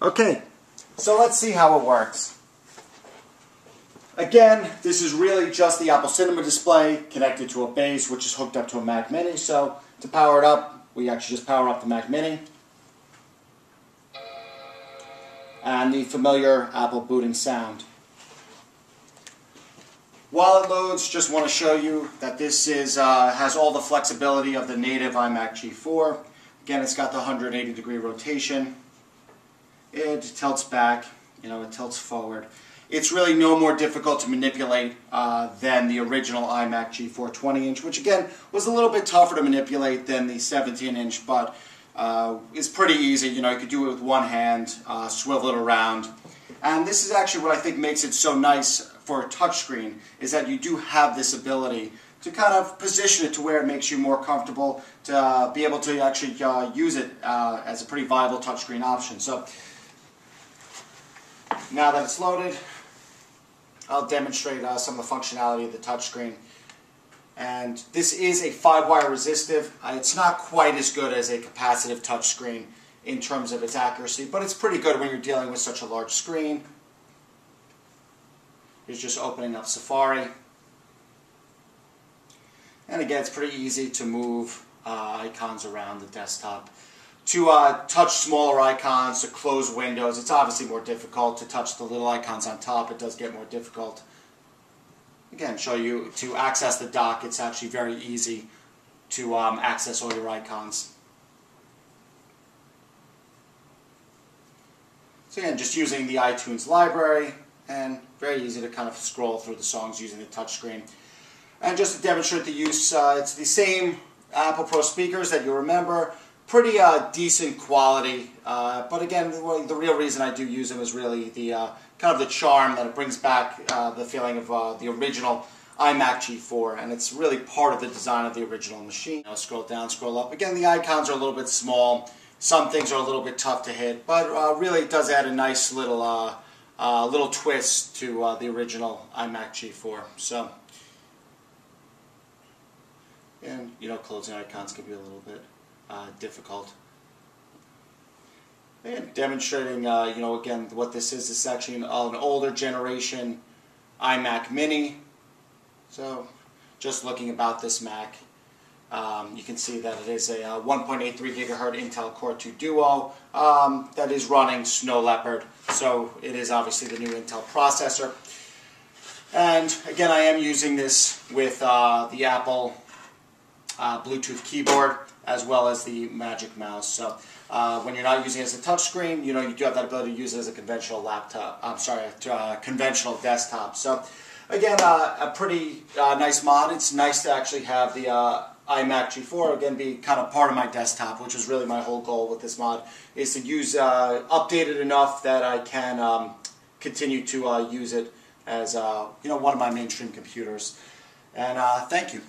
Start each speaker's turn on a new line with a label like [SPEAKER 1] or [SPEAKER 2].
[SPEAKER 1] Okay, so let's see how it works. Again, this is really just the Apple Cinema display connected to a base which is hooked up to a Mac Mini. So to power it up, we actually just power up the Mac Mini. And the familiar Apple booting sound. While it loads, just want to show you that this is uh, has all the flexibility of the native iMac G4. Again, it's got the 180 degree rotation. It tilts back, you know, it tilts forward. It's really no more difficult to manipulate uh, than the original iMac G4 20 inch, which again was a little bit tougher to manipulate than the 17 inch, but uh, it's pretty easy. You know, you could do it with one hand, uh, swivel it around. And this is actually what I think makes it so nice for a touchscreen, is that you do have this ability to kind of position it to where it makes you more comfortable to uh, be able to actually uh, use it uh, as a pretty viable touchscreen option. So now that it's loaded, I'll demonstrate uh, some of the functionality of the touchscreen. And this is a 5-wire resistive. Uh, it's not quite as good as a capacitive touchscreen in terms of its accuracy, but it's pretty good when you're dealing with such a large screen. Here's just opening up Safari. And again, it's pretty easy to move uh, icons around the desktop. To uh, touch smaller icons, to close windows, it's obviously more difficult. To touch the little icons on top, it does get more difficult. Again, show you to access the dock, it's actually very easy to um, access all your icons. So again, just using the iTunes library, and very easy to kind of scroll through the songs using the touchscreen. And just to demonstrate the use, uh, it's the same Apple Pro speakers that you remember. Pretty uh, decent quality, uh, but again, the real reason I do use them is really the uh, kind of the charm that it brings back uh, the feeling of uh, the original iMac G4, and it's really part of the design of the original machine. I'll scroll down, scroll up. Again, the icons are a little bit small. Some things are a little bit tough to hit, but really it does add a nice little uh, little twist to uh, the original iMac G4. So, and you know, closing icons can be a little bit uh, difficult. And demonstrating, uh, you know, again, what this is. This is actually an, older generation iMac Mini. So, just looking about this Mac. Um, you can see that it is a uh, 1.83 gigahertz Intel Core 2 Duo um, that is running Snow Leopard. So it is obviously the new Intel processor. And again, I am using this with uh, the Apple uh, Bluetooth keyboard as well as the Magic Mouse. So uh, when you're not using it as a touchscreen, you know you do have that ability to use it as a conventional laptop. I'm sorry, uh, conventional desktop. So again, uh, a pretty nice mod. It's nice to actually have the iMac G4 again be kind of part of my desktop, which was really my whole goal with this mod, is to use uh, update enough that I can um, continue to uh, use it as uh, you know one of my mainstream computers. And uh, thank you.